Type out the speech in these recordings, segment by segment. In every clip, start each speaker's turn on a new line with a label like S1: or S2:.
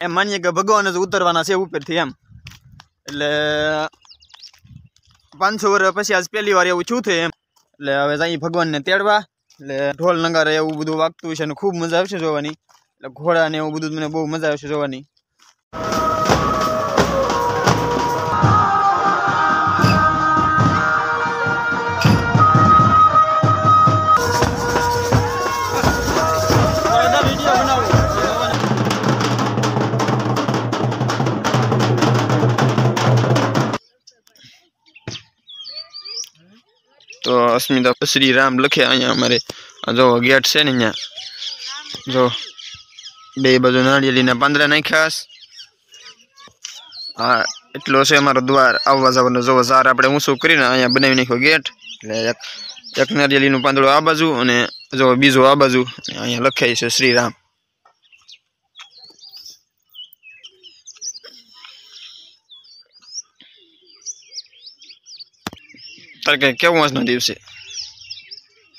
S1: એમ માનીએ કે ભગવાન જ ઉતરવાના છે ઉપરથી એમ. એટલે પાંચસો વર્ષ પછી આજ પહેલી વાર એવું થયું એમ. એટલે હવે જઈએ ભગવાનને તેડવા, એટલે ઢોલ, નગારે એવું બધું વાગતું છે અને ખૂબ મજા આવશે જોવાની. એટલે ઘોડા ને એવું બધું મને બહુ મજા આવશે જોવાની. તો અસ્મિતા શ્રી રામ લખે અહીંયા અમારે. જો ગેટ છે ને અહીંયા. જો બે બાજુ નાળિયેરીના પાંદડા નાખ્યા હા, એટલો છે અમારો દ્વાર. આવવા જવાનો જો ઝાર આપણે ઊંચું કરીને અહીંયા બનાવી નાખ્યો ગેટ એટલે એક એક નાળિયેરીનું પાંદડું આ બાજુ અને જો બીજું આ બાજુ. અહીંયા લખાય છે શ્રી તારે કે કેવું આજનો દિવસે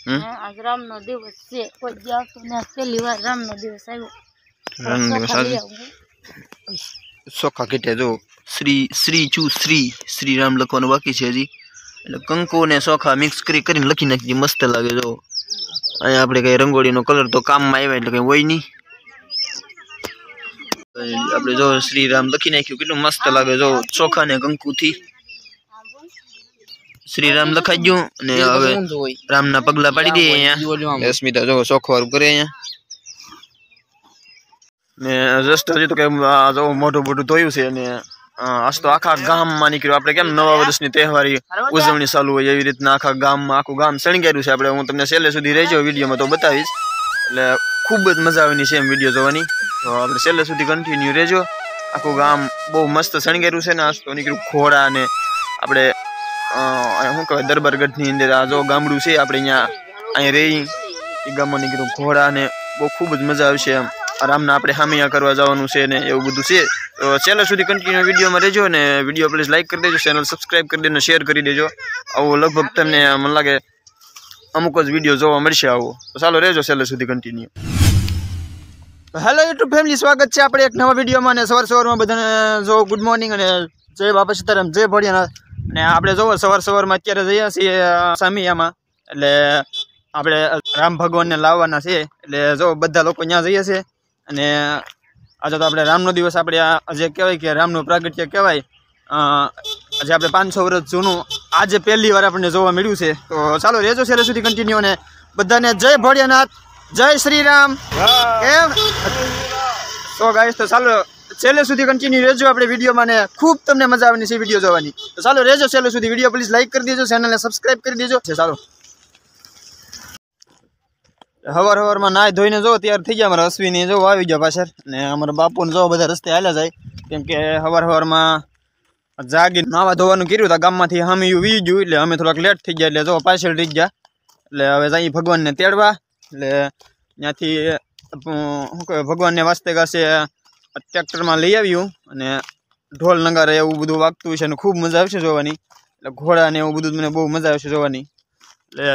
S2: આજ રામનો દિવસ છે. કોઈ દી ને પહેલી વાર રામનો દિવસ આવ્યો.
S1: રામનો દિવસ
S2: ચોખા લઈ
S1: આજે?
S2: આવું.
S1: કીટે જો શ્રી શ્રી ચુ શ્રી શ્રી રામ લખવાનું બાકી છે હજી. એટલે કંકુ ને ચોખા મિક્સ કરી કરીને લખી નાખી મસ્ત લાગે જો. અહીંયા આપણે કઈ રંગોળીનો કલર તો કામમાં આવ્યા એટલે કઈ હોય નહીં. આપણે જો શ્રી રામ લખી નાખ્યું કેટલું મસ્ત લાગે જો ચોખા ને કંકુથી. શ્રી રામ લખાઈ ગયું અને હવે રામના પગલા પાડી દઈએ અહીંયા અસ્મિતા જો ચોખ્ખો વાળું કરે અહીંયા. ને જસ્ટ હજી તો કે જો મોટું મોટું ધોયું છે અને આજ તો આખા ગામમાં નીકળ્યું. આપણે કેમ નવા વર્ષની તહેવારી ઉજવણી ચાલુ હોય એવી રીતના આખા ગામમાં આખું ગામ શણગાર્યું છે. આપણે હું તમને છેલ્લે સુધી રહેજો વિડીયોમાં તો બતાવીશ. એટલે ખૂબ જ મજા આવવાની છે એમ વીડિયો જોવાની. તો આપણે છેલ્લે સુધી કન્ટિન્યુ રહેજો. આખું ગામ બહુ મસ્ત શણગાર્યું છે ને આજ તો નીકળ્યું ઘોડા ને આપણે શું કહેવાય, દરબારગઢની અંદર આ જો ગામડું છે, આપણે અહીંયા અહીં રહી. એ ગામમાં નીકળ્યું ઘોડા ને બહુ ખૂબ જ મજા આવશે એમ. આરામના આપણે હામિયા કરવા જવાનું છે ને એવું બધું છે. તો ચેનલ સુધી કન્ટિન્યુ વિડીયોમાં રહેજો ને વીડિયો પ્લીઝ લાઈક કરી દેજો ચેનલ સબસ્ક્રાઈબ કરી દેજો શેર કરી દેજો. આવો લગભગ તમને મને લાગે અમુક જ વીડિયો જોવા મળશે આવો. તો ચાલો રહેજો છેલ્લે સુધી કન્ટિન્યુ હેલો યુટ્યુબ ફેમિલી સ્વાગત છે આપણે એક નવા વિડીયોમાં અને સવાર સવારમાં બધાને, જો ગુડ મોર્નિંગ અને જય બાપા સીતારામ, જય ભડિયાના અને આપણે જોવો સવાર સવારમાં અત્યારે જઈએ છીએ સામિયામાં. એટલે આપણે રામ ભગવાનને લાવવાના છે એટલે જો બધા લોકો ત્યાં જઈએ છીએ. અને આજે તો આપણે રામનો દિવસ આપણે આજે કહેવાય કે રામનું પ્રાગટ્ય કહેવાય આજે આપણે પાંચસો વર્ષ જૂનું આજે પહેલી વાર આપણને જોવા મળ્યું છે. તો ચાલો રેજો છે સુધી કન્ટિન્યુ અને બધાને જય ભોળિયાનાથ જય શ્રી રામ કેમ? તો ગાઈસ તો ચાલો છેલ્લે સુધી કન્ટિન્યુ રહેજો. આપણે વિડીયોમાં ને ખૂબ તમને મજા આવવાની છે વીડિયો જોવાની. તો ચાલો રહેજો છેલ્લે સુધી. વીડિયો પ્લીઝ લાઈક કરી દેજો ચેનલને સબસ્ક્રાઈબ કરી દેજો. ચાલો. હવાર હવારમાં નાય ધોઈને જો, તૈયાર થઈ ગયા અમારા અશ્વિની. જો, આવી ગયા પાછળ. ને અમારા બાપુને જો, બધા રસ્તે હાલ્યા જાય. કેમ કે હવાર હવારમાં જાગી નાવા ધોવાનું કર્યું હતા ગામમાંથી. અમે વી ગયું, એટલે અમે થોડાક લેટ થઈ ગયા. એટલે જો, પાછળ રહી ગયા. એટલે હવે જઈએ ભગવાનને તેડવા. એટલે ત્યાંથી શું કહેવાય, ભગવાનને વાસ્તે ગાસે ટ્રેક્ટરમાં લઈ આવ્યું અને ઢોલ નગારે એવું બધું વાગતું છે અને ખૂબ મજા આવશે જોવાની. એટલે ઘોડા ને એવું બધું મને બહુ મજા આવશે જોવાની. એટલે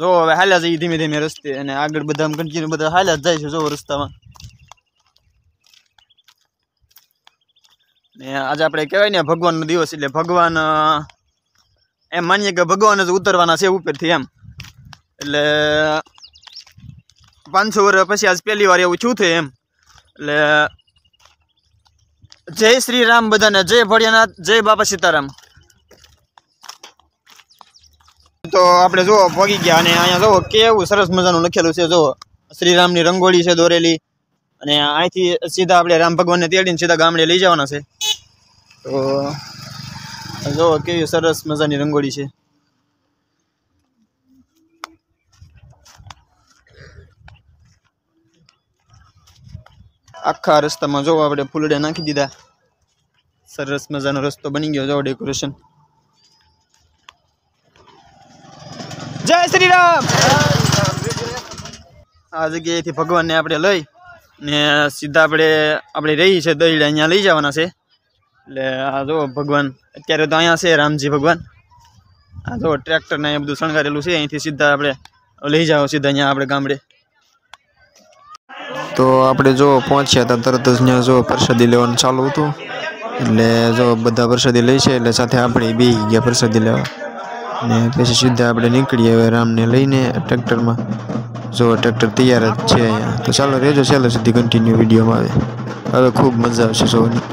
S1: જો હવે હાલ્યા જઈએ ધીમે ધીમે રસ્તે અને આગળ બધા કન્ટિન્યુ બધા હાલ્યા જાય છે જો રસ્તામાં. ને આજે આપણે કહેવાય ને ભગવાનનો દિવસ એટલે ભગવાન એમ માનીએ કે ભગવાન જ ઉતરવાના છે ઉપરથી એમ. એટલે પાંચસો વર્ષ પછી આજ પહેલી વાર એવું થયું એમ. એટલે જય શ્રી રામ બધાને. જય ભડિયાનાથ જય બાપા સીતારામ. તો આપણે જો ભોગી ગયા અને અહીંયા જુઓ, કેવું સરસ મજાનું લખેલું છે જો શ્રીરામની રંગોળી છે દોરેલી. અને અહીંથી સીધા આપણે રામ ભગવાનને તેડીને સીધા ગામડે લઈ જવાના છે. તો જુઓ, કેવી સરસ મજાની રંગોળી છે. આખા રસ્તામાં જો આપણે ફૂલડે નાખી દીધા. સરસ મજાનો રસ્તો બની ગયો જો ડેકોરેશન જય શ્રી રામ આ જગ્યાએથી ભગવાનને આપણે લઈ ને સીધા આપણે આપણે રહી છે દહીડા અહીંયા લઈ જવાના છે. એટલે આ જો ભગવાન, અત્યારે તો અહીંયા છે રામજી ભગવાન. આ જો ટ્રેક્ટરને એ બધું શણગારેલું છે, અહીંથી સીધા આપણે લઈ જાઓ, સીધા અહીંયા આપણે ગામડે. તો આપણે જો પહોંચ્યા હતા તરત જ ત્યાં જો પ્રસાદી લેવાનું ચાલુ હતું. એટલે જો બધા પ્રસાદી લે છે, એટલે સાથે આપણે બે ગયા પ્રસાદી લેવા. ને પછી સીધા આપણે નીકળીએ હવે રામને લઈને ટ્રેક્ટરમાં. જો ટ્રેક્ટર તૈયાર જ છે અહીંયા. તો ચાલો રહેજો ચાલો સુધી કન્ટિન્યુ વિડીયોમાં આવે. હવે ખૂબ મજા આવશે જોવાની.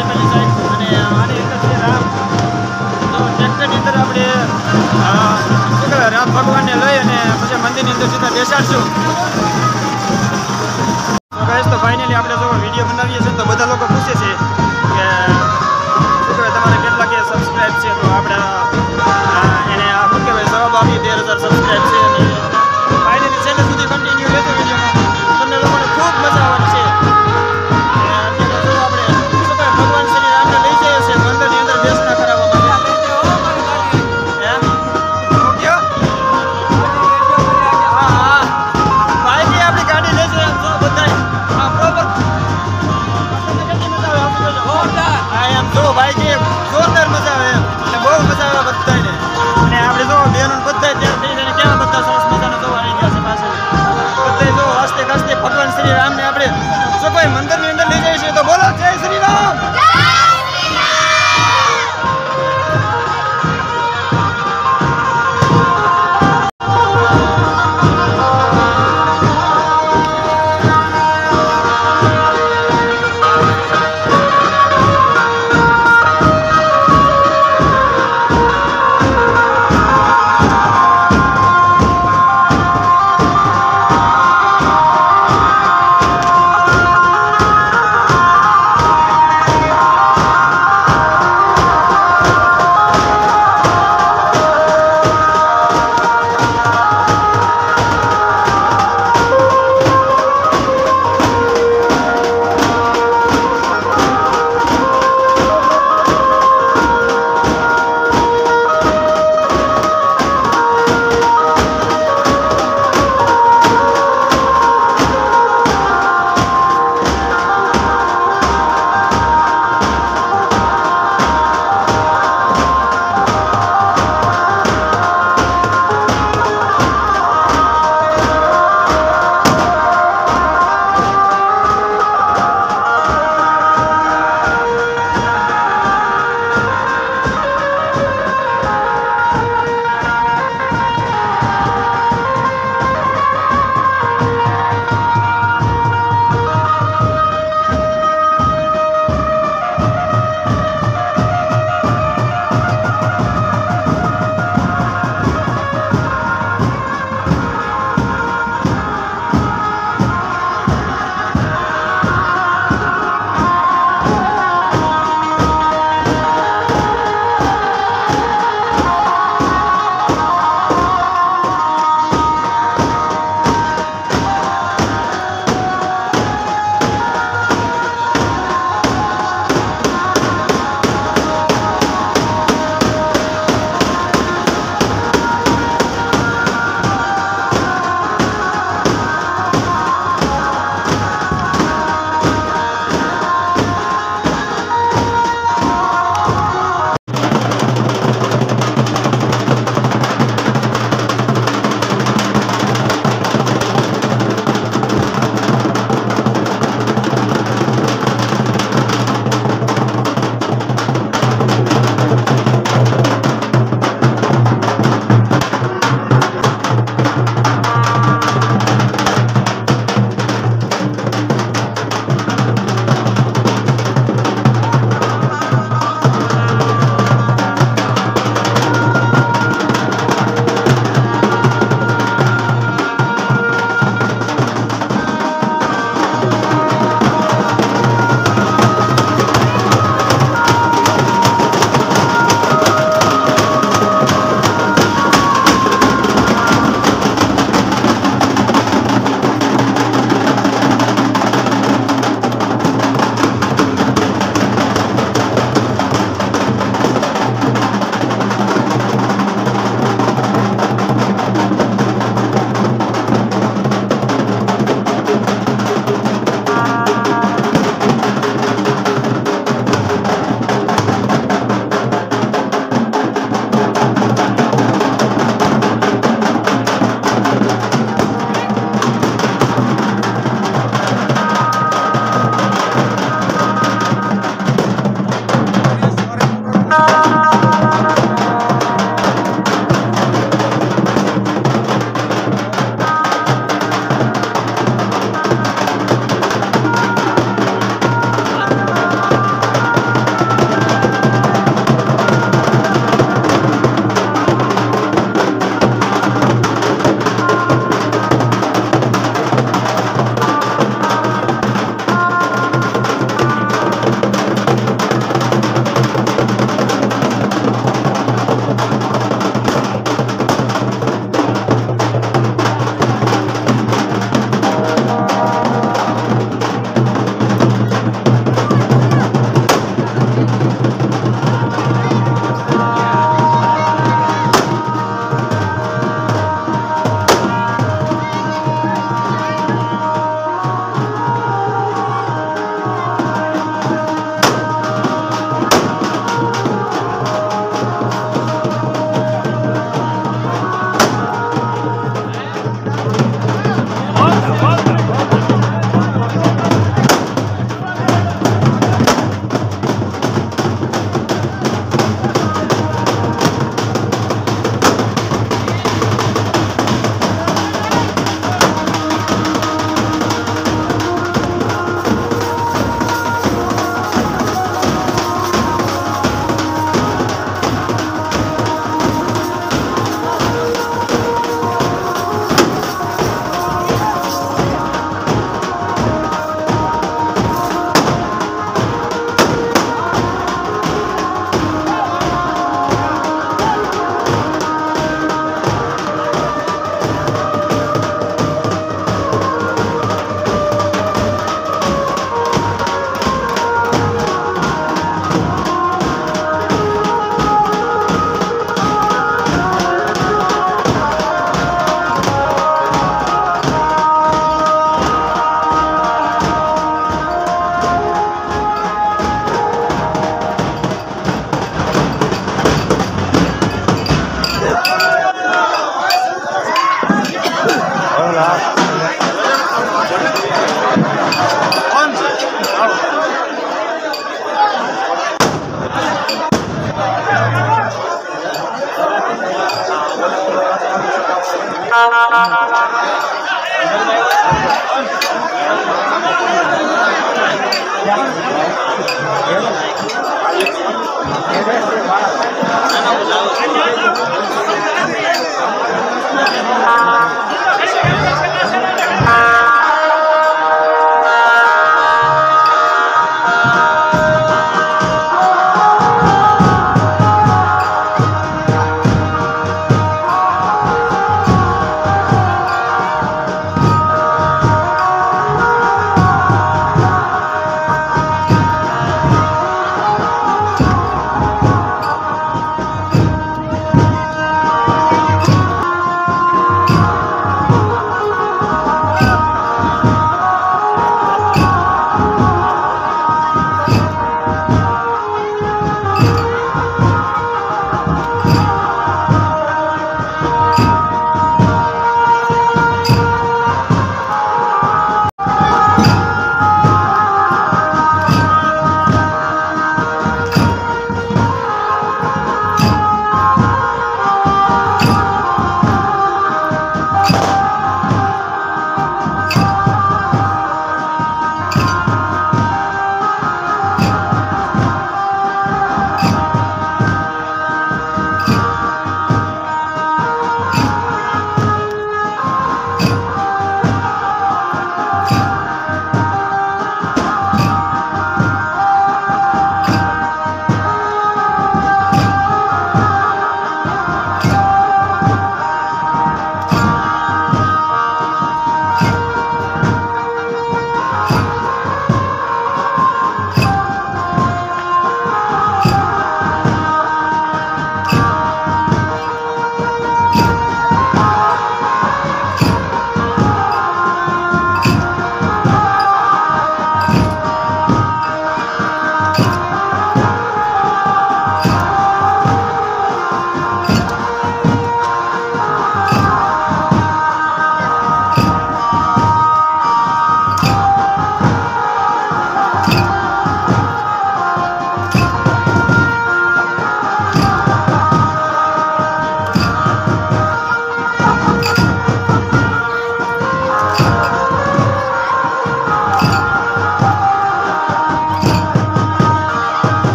S1: છે પેલી સાઈડ રામ તો ટ્રેક્ટરની આપણે રામ ભગવાનને લઈ અને પછી મંદિરની અંદર સીધા બેસાડશું.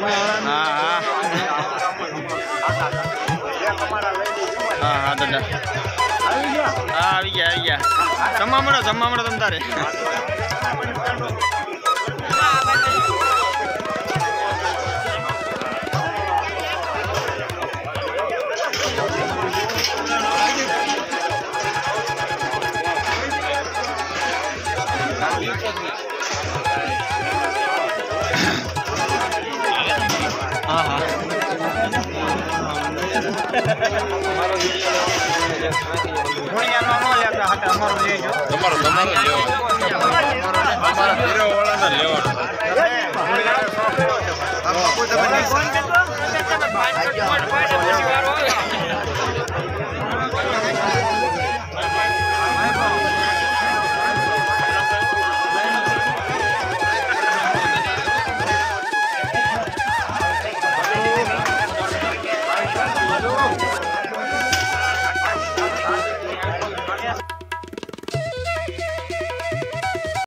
S1: હા હા હા આવી ગયા આવી ગયા જમવા મળો જમવા મળો તમ તારે
S3: તમારો તમારો લેવો અમારા ધીરો વાળાને લેવાનો